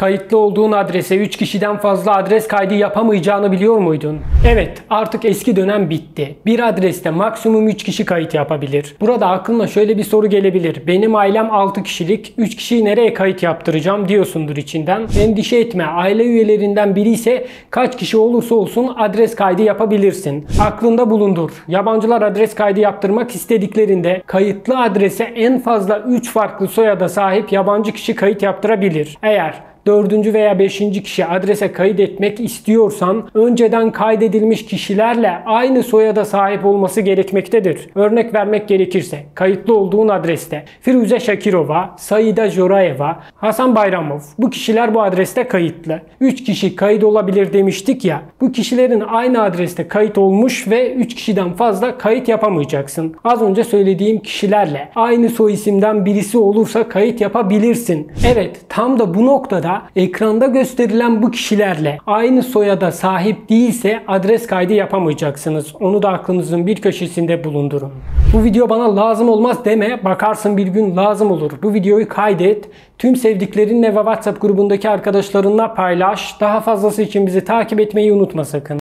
Kayıtlı olduğun adrese 3 kişiden fazla adres kaydı yapamayacağını biliyor muydun? Evet, artık eski dönem bitti. Bir adreste maksimum 3 kişi kayıt yapabilir. Burada aklına şöyle bir soru gelebilir. Benim ailem 6 kişilik, 3 kişiyi nereye kayıt yaptıracağım diyorsundur içinden. Endişe etme, aile üyelerinden biri ise kaç kişi olursa olsun adres kaydı yapabilirsin. Aklında bulundur. Yabancılar adres kaydı yaptırmak istediklerinde kayıtlı adrese en fazla 3 farklı soyada sahip yabancı kişi kayıt yaptırabilir. Eğer dördüncü veya beşinci kişi adrese kaydetmek istiyorsan önceden kaydedilmiş kişilerle aynı soyada sahip olması gerekmektedir. Örnek vermek gerekirse kayıtlı olduğun adreste Firuze Şakirova, Saida Jorayeva, Hasan Bayramov bu kişiler bu adreste kayıtlı. 3 kişi kayıt olabilir demiştik ya. Bu kişilerin aynı adreste kayıt olmuş ve 3 kişiden fazla kayıt yapamayacaksın. Az önce söylediğim kişilerle aynı soy isimden birisi olursa kayıt yapabilirsin. Evet tam da bu noktada ekranda gösterilen bu kişilerle aynı soyada sahip değilse adres kaydı yapamayacaksınız. Onu da aklınızın bir köşesinde bulundurun. Bu video bana lazım olmaz deme. Bakarsın bir gün lazım olur. Bu videoyu kaydet. Tüm sevdiklerinle ve WhatsApp grubundaki arkadaşlarınla paylaş. Daha fazlası için bizi takip etmeyi unutma sakın.